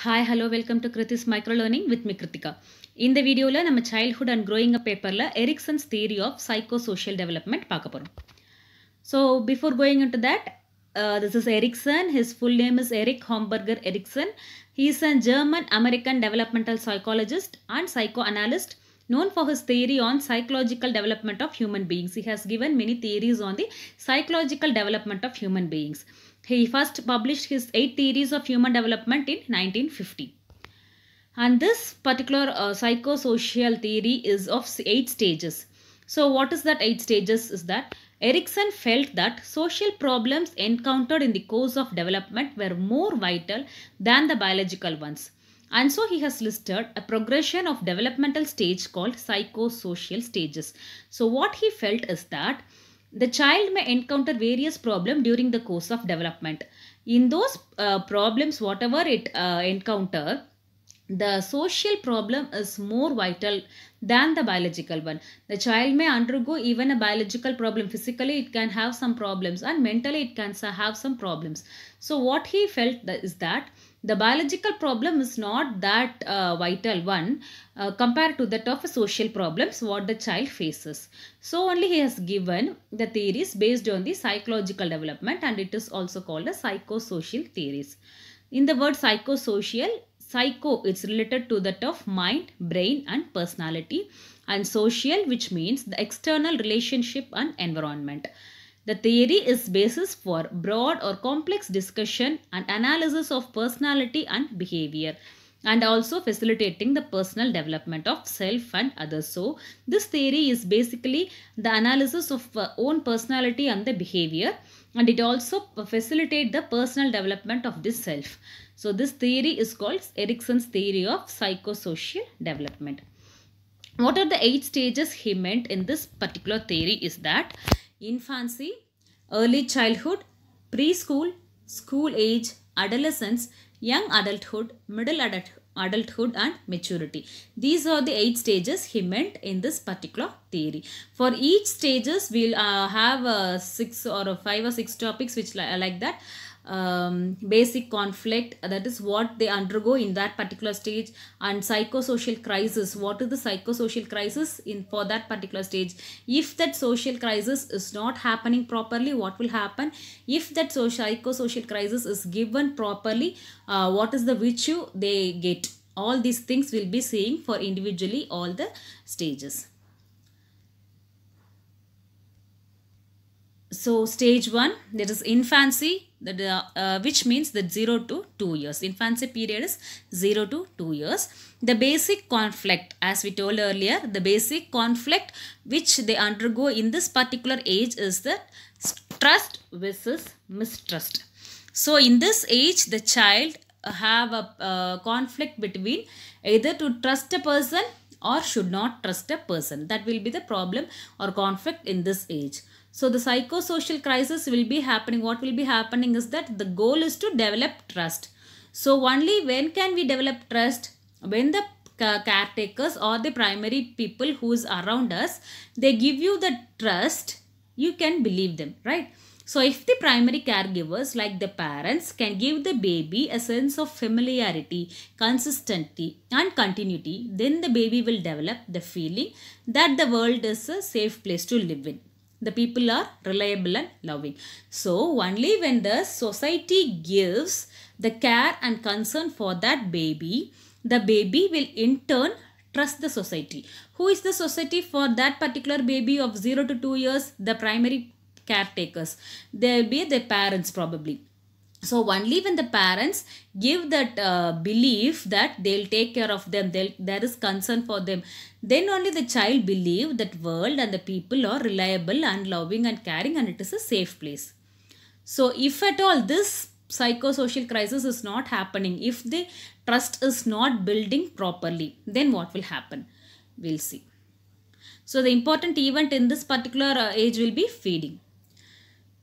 Hi, hello, welcome to Kriti's Micro Learning with me, Krithika. In the video, we will childhood and growing up paper Erikson's theory of psychosocial development. So, before going into that, uh, this is Erikson. His full name is Erik Homburger Erikson. He is a German American developmental psychologist and psychoanalyst known for his theory on psychological development of human beings. He has given many theories on the psychological development of human beings. He first published his eight theories of human development in 1950. And this particular uh, psychosocial theory is of eight stages. So, what is that eight stages? Is that Erikson felt that social problems encountered in the course of development were more vital than the biological ones. And so he has listed a progression of developmental stage called psychosocial stages. So what he felt is that the child may encounter various problems during the course of development. In those uh, problems, whatever it uh, encounter, the social problem is more vital than the biological one. The child may undergo even a biological problem. Physically, it can have some problems, and mentally, it can have some problems. So, what he felt is that the biological problem is not that uh, vital one uh, compared to that of social problems what the child faces. So, only he has given the theories based on the psychological development, and it is also called as psychosocial theories. In the word psychosocial, psycho it's related to that of mind brain and personality and social which means the external relationship and environment the theory is basis for broad or complex discussion and analysis of personality and behavior and also facilitating the personal development of self and others so this theory is basically the analysis of uh, own personality and the behavior and it also facilitate the personal development of this self so this theory is called Erikson's theory of psychosocial development. What are the eight stages he meant in this particular theory is that infancy, early childhood, preschool, school age, adolescence, young adulthood, middle adult, adulthood and maturity. These are the eight stages he meant in this particular theory. For each stages, we'll uh, have uh, six or five or six topics which li like that. Um, basic conflict that is what they undergo in that particular stage and psychosocial crisis. What is the psychosocial crisis in for that particular stage? If that social crisis is not happening properly what will happen? If that social psychosocial crisis is given properly uh, what is the virtue they get? All these things will be seeing for individually all the stages so stage 1 that is infancy that uh, uh, which means that 0 to 2 years. Infancy period is 0 to 2 years. The basic conflict as we told earlier the basic conflict which they undergo in this particular age is the trust versus mistrust. So in this age the child have a uh, conflict between either to trust a person or should not trust a person. That will be the problem or conflict in this age so the psychosocial crisis will be happening. What will be happening is that the goal is to develop trust. So only when can we develop trust? When the caretakers or the primary people who is around us, they give you the trust, you can believe them, right? So if the primary caregivers like the parents can give the baby a sense of familiarity, consistency and continuity, then the baby will develop the feeling that the world is a safe place to live in the people are reliable and loving. So only when the society gives the care and concern for that baby the baby will in turn trust the society. Who is the society for that particular baby of 0 to 2 years? The primary caretakers. They'll be the parents probably so only when the parents give that uh, belief that they'll take care of them they'll, there is concern for them. Then only the child believe that world and the people are reliable and loving and caring and it is a safe place. So if at all this psychosocial crisis is not happening if the trust is not building properly then what will happen? We'll see. So the important event in this particular uh, age will be feeding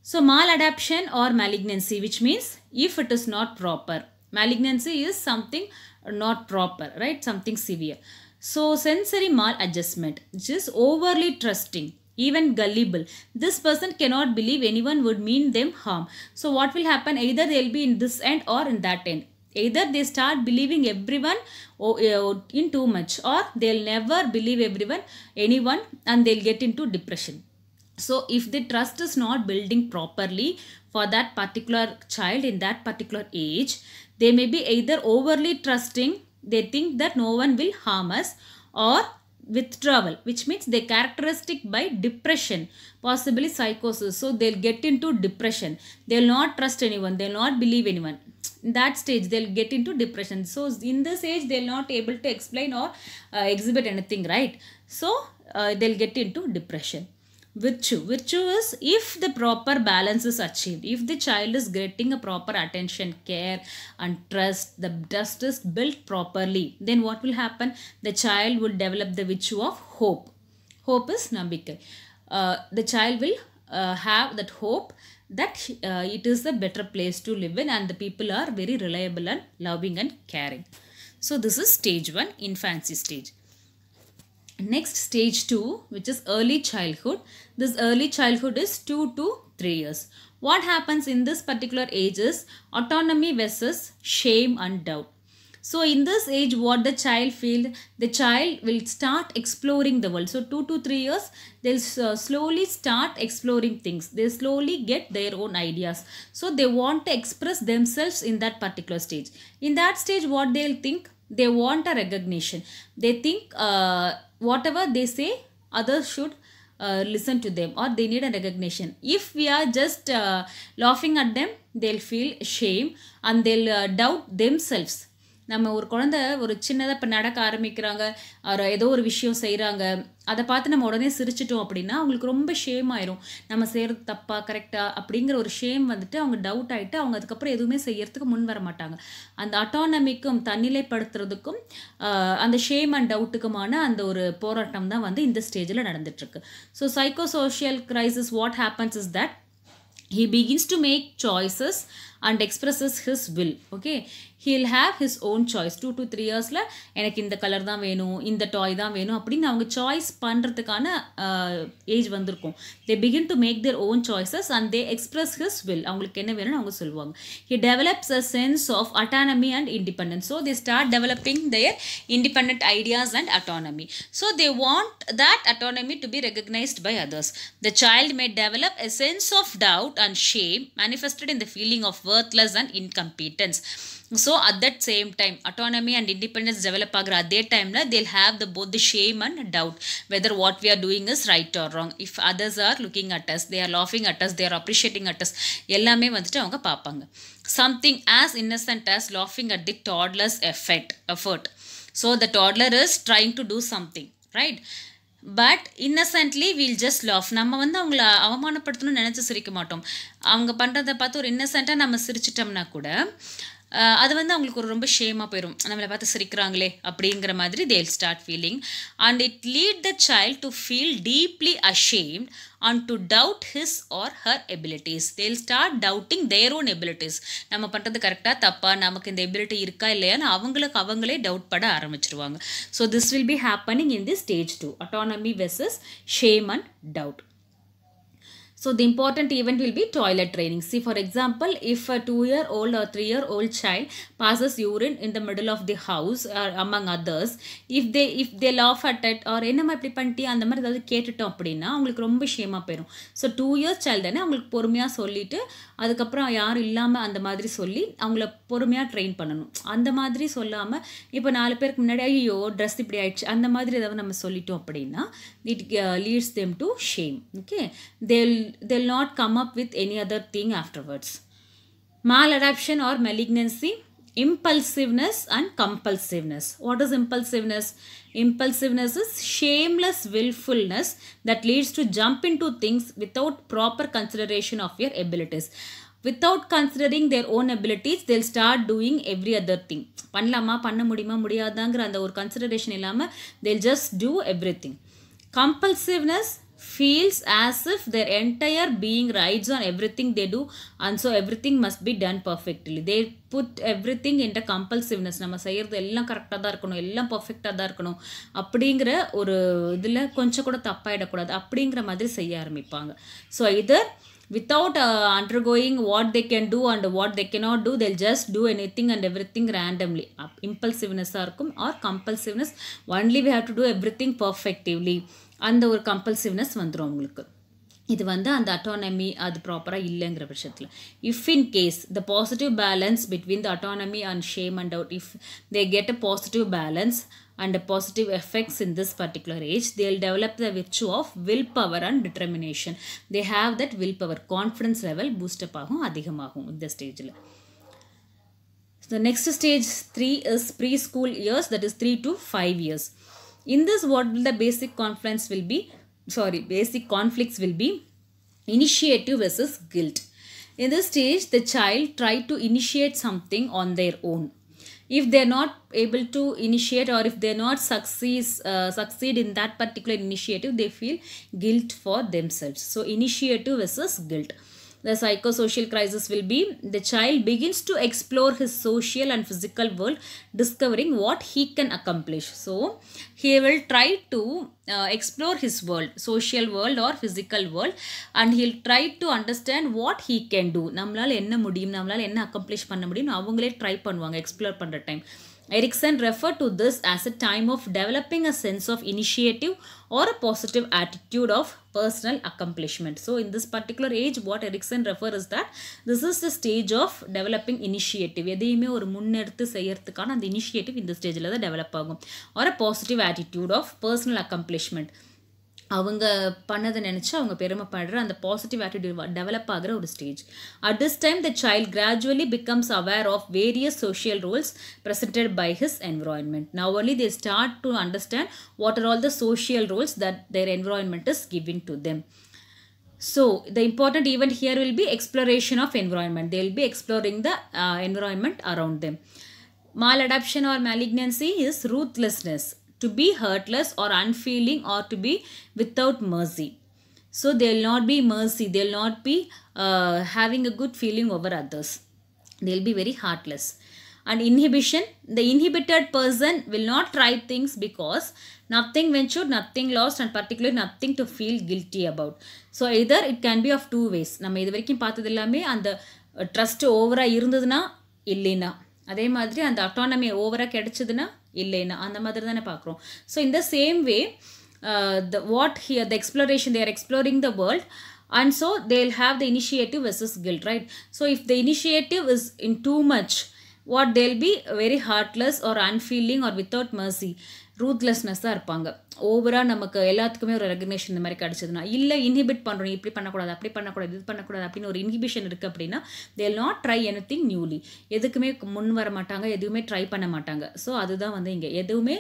so maladaptation or malignancy which means if it is not proper. Malignancy is something not proper, right? Something severe. So sensory maladjustment is overly trusting even gullible. This person cannot believe anyone would mean them harm. So what will happen? Either they'll be in this end or in that end. either they start believing everyone uh, in too much or they'll never believe everyone anyone and they'll get into depression so if the trust is not building properly for that particular child in that particular age they may be either overly trusting they think that no one will harm us or withdrawal which means they characteristic by depression possibly psychosis. So they'll get into depression. They'll not trust anyone. They'll not believe anyone. In that stage they'll get into depression. So in this age they'll not able to explain or uh, exhibit anything right? So uh, they'll get into depression virtue. Virtue is if the proper balance is achieved if the child is getting a proper attention care and trust the trust is built properly then what will happen? The child will develop the virtue of hope. Hope is nambikkai uh, the child will uh, have that hope that uh, it is a better place to live in and the people are very reliable and loving and caring. So this is stage 1 infancy stage next stage 2 which is early childhood. This early childhood is 2 to 3 years. What happens in this particular age is autonomy versus shame and doubt. So in this age what the child feel the child will start exploring the world. So 2 to 3 years they'll uh, slowly start exploring things. They slowly get their own ideas. So they want to express themselves in that particular stage. In that stage what they'll think? They want a recognition. They think uh, whatever they say others should uh, listen to them or they need a recognition. If we are just uh, laughing at them they'll feel shame and they'll uh, doubt themselves நம்ம ஒரு குழந்தை ஒரு சின்னதாக இப்போ நடக்க ஆரம்பிக்கிறாங்க. அவர் ஏதோ ஒரு விஷயம் செய்கிறாங்க அதை பார்த்து நம்ம உடனே சிரிச்சிட்டோம் அப்படின்னா அவங்களுக்கு ரொம்ப ஷேம் ஆயிரும். நம்ம செய்கிறது தப்பா கரெக்டாக அப்படிங்கிற ஒரு ஷேம் வந்துட்டு அவங்க டவுட் ஆகிட்டு அவங்க அதுக்கப்புறம் எதுவுமே செய்யறதுக்கு முன் வர மாட்டாங்க. அந்த அட்டானமிக்கும் தன்னிலைப்படுத்துறதுக்கும் அந்த ஷேம் அண்ட் டவுட்டுக்குமான அந்த ஒரு போராட்டம் தான் வந்து இந்த ஸ்டேஜில் நடந்துட்டுருக்கு. So psycho social crisis what happens is that he begins to make choices and expresses his will okay he'll have his own choice two to three இயர்ஸில் எனக்கு இந்த கலர் தான் வேணும் இந்த டாய் தான் வேணும் அப்படின்னு அவங்க சாய்ஸ் பண்ணுறதுக்கான ஏஜ் வந்திருக்கும். They begin to make their own choices and they express his will அவங்களுக்கு என்ன வேணும்னு அவங்க சொல்லுவாங்க. He develops a sense of autonomy and independence so they start developing their independent ideas and autonomy so they want that autonomy to be recognised by others the child may develop a sense of doubt and shame manifested in the feeling of worthless and incompetence so at that same time autonomy and independence develop ஆகிற அதே டைமில் they'll have the both the shame and doubt whether what we are doing is right or wrong if others are looking at us they are laughing at us they are appreciating at us எல்லாமே வந்துட்டு அவங்க பார்ப்பாங்க something as innocent as laughing at the toddler's effort effort so the toddler is trying to do something right But innocently we'll just laugh நம்ம வந்து அவங்கள அவமானப்படுத்தணும்னு நினச்சி சிரிக்க மாட்டோம். அவங்க பண்ணுறதை பார்த்து ஒரு இன்னசென்ட்டாக நம்ம சிரிச்சிட்டோம்னா கூட அது வந்து அவங்களுக்கு ஒரு ரொம்ப ஷேமாக போயிடும் நம்மளை பார்த்து சிரிக்கிறாங்களே அப்படிங்கிற மாதிரி they'll start feeling and it lead the child to feel deeply ashamed and to doubt his or her abilities they'll start doubting their own abilities நம்ம பண்ணுறது கரெக்டாக தப்பா? நமக்கு இந்த எபிலிட்டி இருக்கா இல்லையான்னு அவங்களுக்கு அவங்களே டவுட் பட ஆரம்பிச்சிருவாங்க. So this will be happening in the stage two autonomy versus shame and doubt So the important event will be toilet training. See, for example, if a two-year-old or three-year-old child passes urine in the middle of the house, or among others, if they if they laugh at it or என்னம்மா இப்படி பண்ணிட்டி அந்த மாதிரி ஏதாவது கேட்டுட்டோம் அப்படின்னா அவங்களுக்கு ரொம்ப ஷேமாக போயிடும் so two years child தானே அவங்களுக்கு பொறுமையாக சொல்லிவிட்டு அதுக்கப்புறம் யாரும் இல்லாமல் அந்த மாதிரி சொல்லி அவங்கள பொறுமையாக ட்ரெயின் பண்ணணும். அந்த மாதிரி சொல்லாமல் இப்போ நாலு பேருக்கு முன்னாடி ஐயோ ட்ரெஸ் இப்படி ஆயிடுச்சு. அந்த மாதிரி ஏதாவது நம்ம சொல்லிட்டோம் அப்படின்னா it leads them to shame okay தேல் they'll not come up with any other thing afterwards. Maladaptation or malignancy, impulsiveness and compulsiveness. What is impulsiveness? Impulsiveness is shameless willfulness that leads to jump into things without proper consideration of your abilities. Without considering their own abilities, they'll start doing every other thing. பண்ணலாமா பண்ண முடியுமா முடியாதாங்கிற அந்த ஒரு consideration இல்லாமல் they'll just do everything. Compulsiveness feels as if their entire being rides on everything they do and so everything must be done perfectly. They put everything என்ற compulsiveness நம்ம செய்கிறது எல்லாம் கரெக்டாக தான் இருக்கணும் எல்லாம் பர்ஃபெக்டாக தான் இருக்கணும். அப்படிங்கிற ஒரு இதில் கொஞ்சம் கூட தப்பாயிடக்கூடாது. அப்படிங்கிற மாதிரி செய்ய ஆரம்பிப்பாங்க. ஸோ இது without undergoing what they can do and what they cannot do they'll just do any thing and every thing randomly இம்பல்சிவ்னஸாக இருக்கும் or compulsiveness only we have to do every thing perfectly அந்த ஒரு compulsiveness வந்துடும் உங்களுக்கு இது வந்து அந்த autonomy அது ப்ராப்பராக இல்லைங்கிற பட்சத்தில் if in case the positive balance between the autonomy and shame and out if they get a positive balance and positive effects in this particular age they'll develop the virtue of willpower and determination they have that willpower confidence level boost up ஆகும் அதிகமாகும் இந்த ஸ்டேஜில் the next stage 3 is preschool years that is 3 to 5 years in this what will the basic conflicts will be? Sorry basic conflicts will be initiative versus guilt. In this stage the child try to initiate something on their own. If they're not able to initiate or if they're not succeed uh, succeed in that particular initiative they feel guilt for themselves. So initiative versus guilt the psychosocial crisis will be the child begins to explore his social and physical world discovering what he can accomplish so he will try to uh, explore his world social world or physical world and he'll try to understand what he can do நம்மளால் என்ன முடியும் நம்மளால் என்ன accomplish பண்ண முடியும் அவங்களே try பண்ணுவாங்க explore பண்ணுற time Erikson referred to this as a time of developing a sense of initiative or a positive attitude of personal accomplishment. So in this particular age what Erikson refers is that this is the stage of developing initiative. or ஒரு முன்னெடுத்து செய்யறதுக்கான அந்த initiative இந்த ஸ்டேஜில் தான் develop ஆகும் R அ அவங்க பண்ணதை நினச்சி அவங்க பெருமைப்படுற அந்த பாசிட்டிவ் ஆட்டிடியூட் டெவலப் ஆகிற ஒரு stage at this time the child gradually becomes aware of various social Rolle's presented by his environment. Now only they start to understand what are all the social roles that their environment is giving to them. So the important event here will be exploration of environment. They will be exploring the uh, environment around them. Maladaption or malignancy is ruthlessness, to be hurtless or unfeeling or to be without mercy. So there will not be mercy, they will not be uh, having a good feeling over others. They will be very heartless. And inhibition, the inhibited person will not try things because nothing ventured, nothing lost, and particularly nothing to feel guilty about. So either it can be of two ways. நம்ம இது வரைக்கும் பார்த்தது எல்லாமே அந்த trust ஓவராக இருந்ததுன்னா இல்லைன்னா அதே மாதிரி அந்த அட்டானமி ஓவராக கிடைச்சதுன்னா இல்லைன்னா அந்த மாதிரி தானே பார்க்குறோம் ஸோ இந்த same way the what here the exploration they are exploring the world and so they'll have the initiative versus guilt right so if the initiative is in too much what they'll be very heartless or unfeeling or without mercy Ruthlessness தான் இருப்பாங்க. ஓவராக நமக்கு எல்லாத்துக்குமே ஒரு recognition இந்த மாதிரி கிடச்சதுன்னா இல்லை inhibit பண்ணுறோம் இப்படி பண்ணக்கூடாது அப்படி பண்ணக்கூடாது இது பண்ணக்கூடாது அப்படின்னு ஒரு இன்ஹிபிஷன் இருக்குது அப்படின்னா they'll not try any thing newly எதுக்குமே முன் வர மாட்டாங்க எதுவுமே ட்ரை பண்ண மாட்டாங்க. ஸோ அதுதான் வந்து இங்கே. எதுவுமே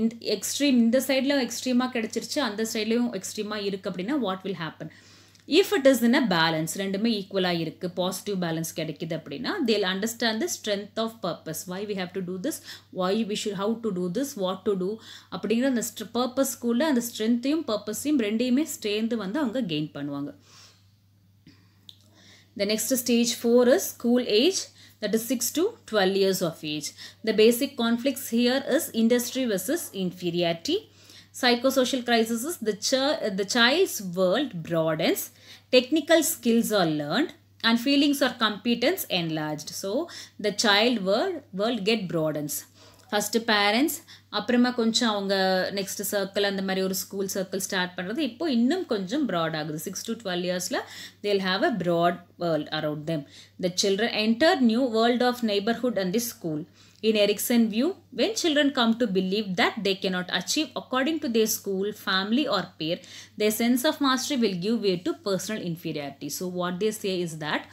இந்த எக்ஸ்ட்ரீம் இந்த சைடில் எக்ஸ்ட்ரீமாக கிடச்சிருச்சு அந்த சைட்லேயும் எக்ஸ்ட்ரீமாக இருக்குது அப்படின்னா what will happen if it is in a balance ரெண்டுமே ஈக்குவலாக இருக்குது பாசிட்டிவ் பேலன்ஸ் கிடைக்குது அப்படின்னா they'll understand the strength of purpose why we have to do this why we should how to do this what to do அப்படிங்கிற அந்த பர்பஸ்க்குள்ளே அந்த ஸ்ட்ரென்த்தையும் பர்பஸையும் ரெண்டையுமே சேர்ந்து வந்து அவங்க கெயின் பண்ணுவாங்க. The next stage 4 is school age that is 6 to 12 years of age. The basic conflicts here is industry versus inferiority. Psychosocial crisis is the, ch- the child's world broadens, technical skills are learned, and feelings or competence enlarged. So the child world, world get broadens. First parents அப்புறமா கொஞ்சம் அவங்க next circle அந்த மாதிரி ஒரு school circle start பண்ணுறது இப்போ இன்னும் கொஞ்சம் ப்ராட் ஆகுது சிக்ஸ் டு டுவெல் இயர்ஸில் they'll have a broad world around them the children enter new world of neighbourhood and the school In Erikson view, when children come to believe that they cannot achieve according to their school, family, or peer, their sense of mastery will give way to personal inferiority. So, what they say is that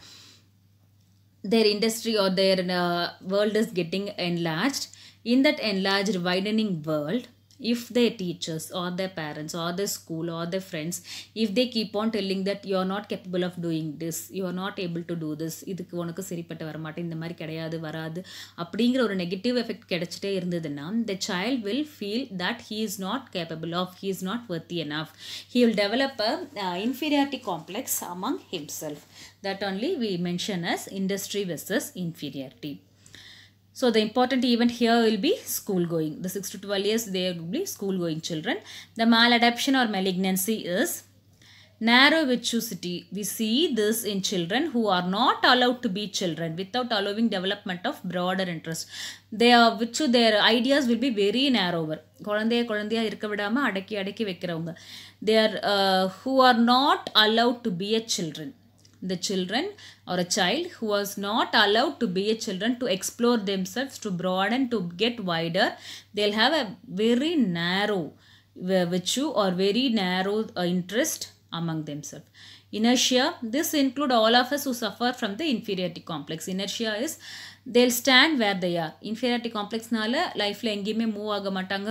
their industry or their uh, world is getting enlarged. In that enlarged, widening world, if their teachers or their parents or their school or their friends, if they keep on telling that you are not capable of doing this, you are not able to do this, இதுக்கு உனக்கு சரிப்பட்டு வரமாட்டேன் இந்த மாதிரி கிடையாது வராது அப்படிங்கிற ஒரு நெகட்டிவ் எஃபெக்ட் கிடைச்சிட்டே இருந்ததுன்னா the child will feel that he is not capable of, he is not worthy enough. He will develop a uh, inferiority complex among himself. That only we mention as industry versus inferiority. So the important event here will be school going. The 6 to 12 years they will be school going children. The maladaptation or malignancy is narrow virtuosity we see this in children who are not allowed to be children without allowing development of broader interest they are which their ideas will be very narrower குழந்தைய குழந்தையா இருக்க விடாம அடக்கி அடக்கி வைக்கிறவங்க they are uh, who are not allowed to be a children the children or a child who was not allowed to be a children to explore themselves to broaden to get wider they'll have a very narrow virtue or very narrow uh, interest among themselves inertia this include all of us who suffer from the inferiority complex inertia is they'll stand where they are inferiority complexனால லைஃப்பில் எங்கேயுமே move ஆக மாட்டாங்க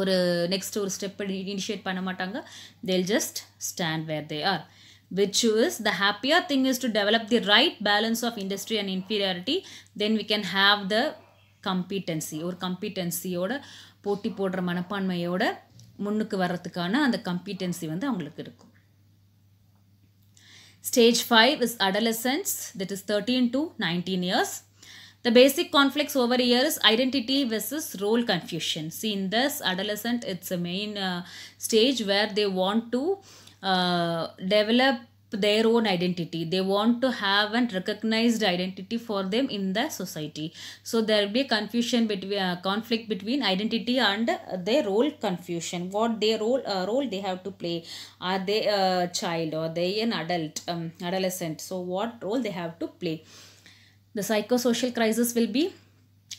ஒரு next ஒரு step initiate பண்ண மாட்டாங்க they'll just stand where they are which is the happier thing is to develop the right balance of industry and inferiority then we can have the competency ஒரு கம்பீட்டன்சியோட போட்டி போடுற மனப்பான்மையோட முன்னுக்கு வர்றதுக்கான அந்த கம்பீட்டன்சி வந்து அவங்களுக்கு இருக்கும் Stage 5 is adolescence, that is 13 to 19 years. The basic conflicts over here is identity versus role confusion. See, in this adolescent, it's a main uh, stage where they want to uh, develop their own identity. They want to have an recognized identity for them in the society. So there will be a confusion between uh, conflict between identity and their role confusion. What their role uh, role they have to play? Are they a child or they an adult um, adolescent? So what role they have to play? The psychosocial crisis will be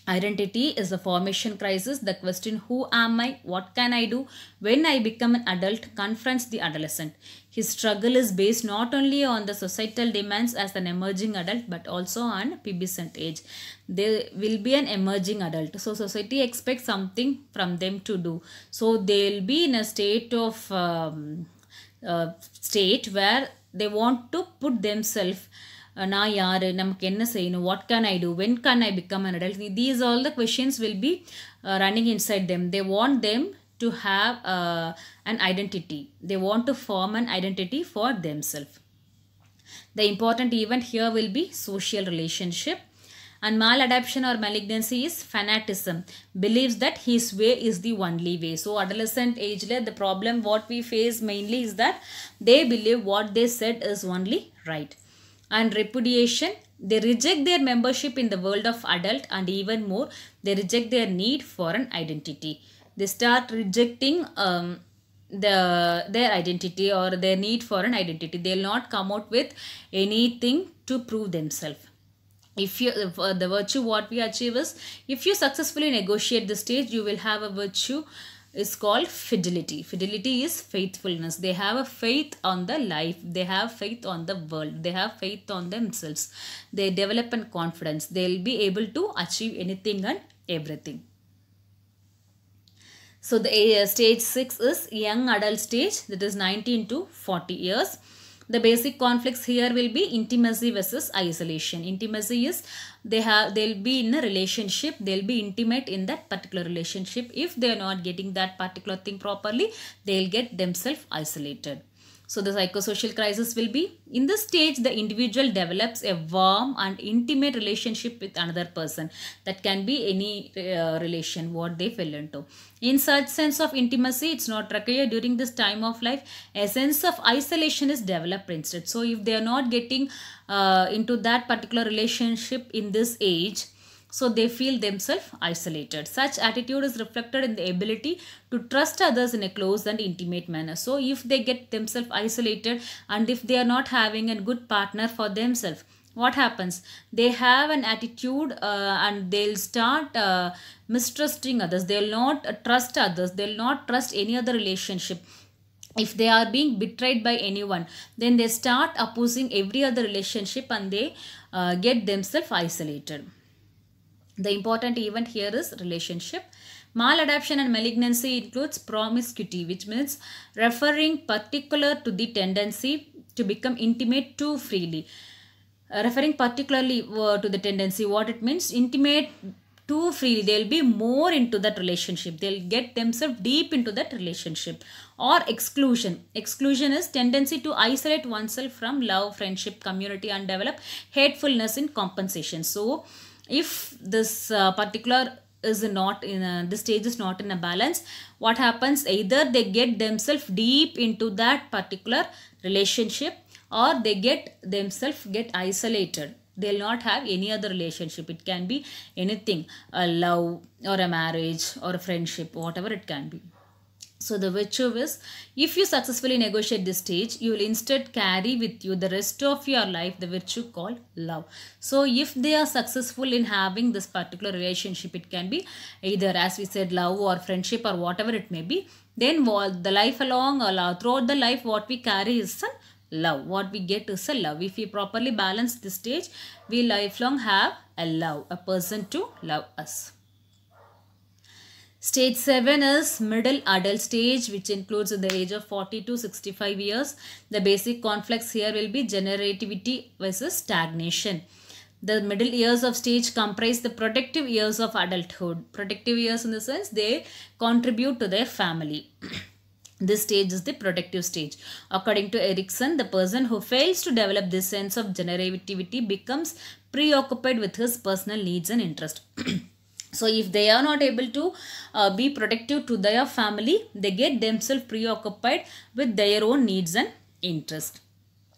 identity is a formation crisis. The question who am I? What can I do? When I become an adult confronts the adolescent. His struggle is based not only on the societal demands as an emerging adult but also on pubescent age. They will be an emerging adult. So society expects something from them to do. So they'll be in a state of um, uh, state where they want to put themselves நான் யார் நமக்கு என்ன செய்யணும் what can I do when can I become an adult these all the questions will be running inside them they want them to have uh, an identity. They want to form an identity for themselves. The important event here will be social relationship. And maladaptation or malignancy is fanaticism. Believes that his way is the only way. So adolescent age, the problem what we face mainly is that they believe what they said is only right. And repudiation, they reject their membership in the world of adult and even more, they reject their need for an identity. They start rejecting um, the their identity or their need for an identity. They'll not come out with anything to prove themselves. If you uh, the virtue what we achieve is if you successfully negotiate the stage, you will have a virtue is called fidelity. Fidelity is faithfulness. They have a faith on the life. They have faith on the world. They have faith on themselves. They develop an confidence. They'll be able to achieve anything and everything. So the uh, stage 6 is young adult stage that is 19 to 40 years. The basic conflicts here will be intimacy versus isolation. Intimacy is they have they'll be in a relationship, they'll be intimate in that particular relationship. If they are not getting that particular thing properly, they'll get themselves isolated. So the psychosocial crisis will be in this stage the individual develops a warm and intimate relationship with another person that can be any uh, relation what they fell into. In such sense of intimacy it's not required during this time of life a sense of isolation is developed instead. So if they are not getting uh, into that particular relationship in this age so they feel themselves isolated. Such attitude is reflected in the ability to trust others in a close and intimate manner. So if they get themselves isolated and if they are not having a good partner for themselves, what happens? They have an attitude uh, and they'll start uh, mistrusting others. They'll not trust others. They'll not trust any other relationship if they are being betrayed by anyone then they start opposing every other relationship and they uh, get themselves isolated the important event here is relationship. Maladaptation and malignancy includes promiscuity, which means referring particular to the tendency to become intimate too freely. Uh, referring particularly uh, to the tendency, what it means, intimate too freely. They'll be more into that relationship. They'll get themselves deep into that relationship. Or exclusion. Exclusion is tendency to isolate oneself from love, friendship, community, and develop hatefulness in compensation. So, if this uh, particular is not in a, the stage is not in a balance what happens? Either they get themselves deep into that particular relationship or they get themselves get isolated. They'll not have any other relationship. It can be anything a love or a marriage or a friendship whatever it can be so the virtue is if you successfully negotiate this stage, you will instead carry with you the rest of your life the virtue called love. So if they are successful in having this particular relationship, it can be either as we said love or friendship or whatever it may be. Then the life along or throughout the life what we carry is a love. What we get is a love. If we properly balance this stage, we lifelong have a love, a person to love us. Stage 7 is middle adult stage which includes the age of 40 to 65 years. The basic conflicts here will be generativity versus stagnation. The middle years of stage comprise the productive years of adulthood. Productive years in the sense they contribute to their family. this stage is the productive stage. According to Erikson, the person who fails to develop this sense of generativity becomes preoccupied with his personal needs and interest. So if they are not able to uh, be productive to their family, they get themselves preoccupied with their own needs and interest.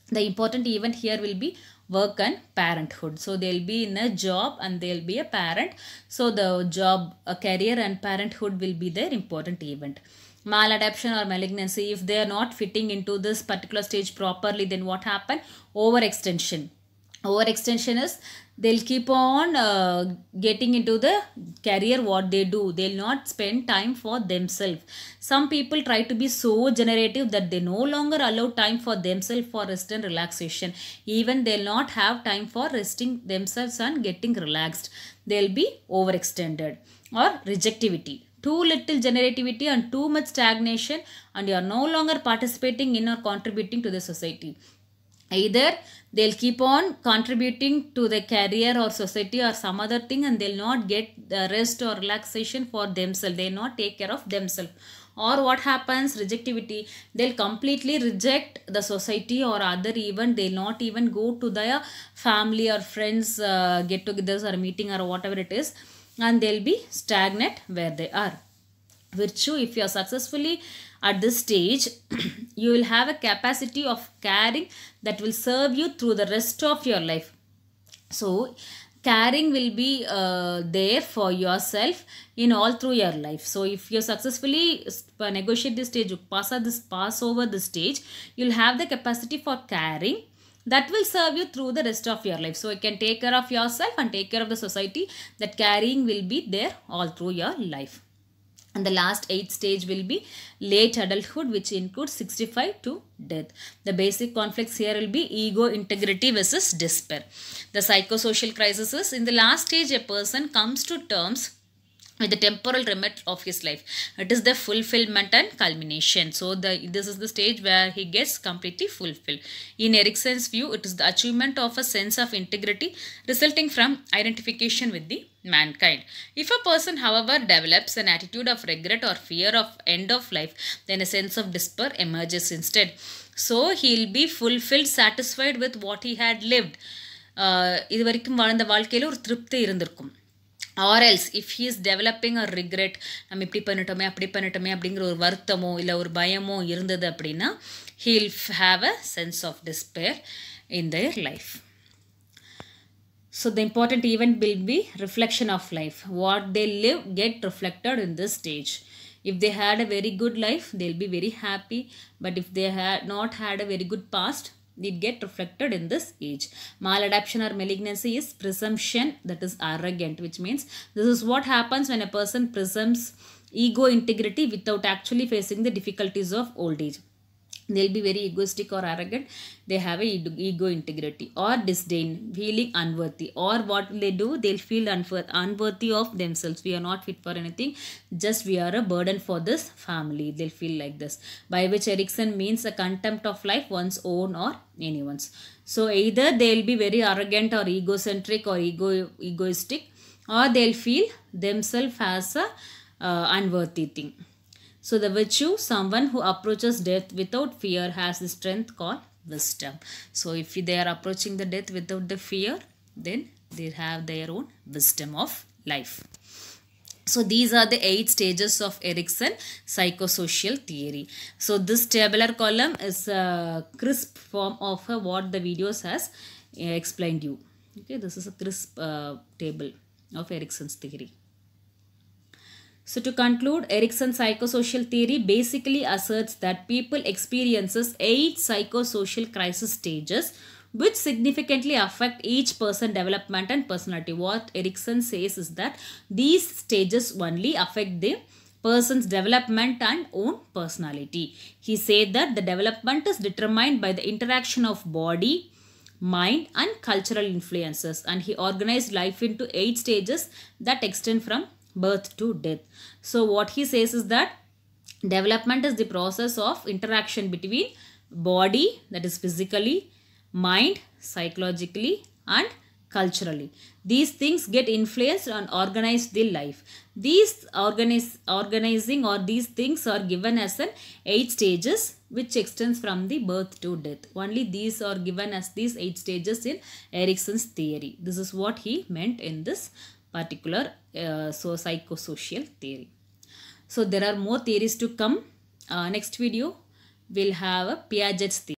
The important event here will be work and parenthood. So they'll be in a job and they'll be a parent. So the job, a career and parenthood will be their important event. Maladaptation or malignancy, if they are not fitting into this particular stage properly, then what happen? Overextension overextension is they'll keep on uh, getting into the career what they do. They'll not spend time for themselves. Some people try to be so generative that they no longer allow time for themselves for rest and relaxation. Even they'll not have time for resting themselves and getting relaxed. They'll be overextended or rejectivity. Too little generativity and too much stagnation and you are no longer participating in or contributing to the society. Either they'll keep on contributing to the career or society or some other thing and they'll not get the rest or relaxation for themselves. They'll not take care of themselves. Or what happens? Rejectivity. They'll completely reject the society or other event. They'll not even go to their family or friends uh, get togethers or meeting or whatever it is. And they'll be stagnant where they are. Virtue if you are successfully at this stage you will have a capacity of caring that will serve you through the rest of your life. So caring will be uh, there for yourself in all through your life. So if you successfully negotiate this stage pass this pass over the stage you'll have the capacity for caring that will serve you through the rest of your life. So you can take care of yourself and take care of the society that carrying will be there all through your life and the last eighth stage will be late adulthood which includes 65 to death. The basic conflicts here will be ego integrity versus despair. The psychosocial crisis is in the last stage a person comes to terms with the temporal remit of his life. It is the fulfillment and culmination. So the this is the stage where he gets completely fulfilled. In erikson's view it is the achievement of a sense of integrity resulting from identification with the mankind. If a person however develops an attitude of regret or fear of end of life then a sense of despair emerges instead. So he'll be fulfilled satisfied with what he had lived. Uh, இது வரைக்கும் வாழ்ந்த வாழ்க்கையில் ஒரு திருப்தி இருந்திருக்கும். Or else if he is developing a regret நம்ம இப்படி பண்ணிட்டோமே அப்படி பண்ணிட்டோமே அப்படிங்கிற ஒரு வருத்தமோ இல்லை ஒரு பயமோ இருந்தது அப்படின்னா he'll have a sense of despair in their life So the important event will be reflection of life. What they live get reflected in this stage. If they had a very good life, they'll be very happy. But if they had not had a very good past, it get reflected in this age. Maladaptation or malignancy is presumption that is arrogant, which means this is what happens when a person presumes ego integrity without actually facing the difficulties of old age they'll be very egoistic or arrogant. They have a ego integrity or disdain feeling unworthy. Or what will they do they'll feel unworthy of themselves. We are not fit for anything. Just we are a burden for this family. They'll feel like this. By which erikson means a contempt of life one's own or anyone's. So either they'll be very arrogant or egocentric or ego egoistic or they'll feel themselves as a uh, unworthy thing so the virtue, someone who approaches death without fear has the strength called wisdom. So if they are approaching the death without the fear, then they have their own wisdom of life. so these are the eight stages of Erikson psychosocial theory. So this tabular column is a crisp form of what the videos has uh, explained you. Okay, this is a crisp uh, table of Erikson's theory. So to conclude, Erikson's psychosocial theory basically asserts that people experiences eight psychosocial crisis stages which significantly affect each person development and personality. What Erikson says is that these stages only affect the person's development and own personality. He said that the development is determined by the interaction of body, mind and cultural influences and he organized life into eight stages that extend from birth to death. So what he says is that development is the process of interaction between body that is physically mind, psychologically and culturally. These things get influenced and organize the life. These organize, organizing or these things are given as an eight stages which extends from the birth to death. Only these are given as these eight stages in Erikson's theory. This is what he meant in this particular uh, so psychosocial theory. So there are more theories to come. Uh, next video we'll have a Piaget's theory.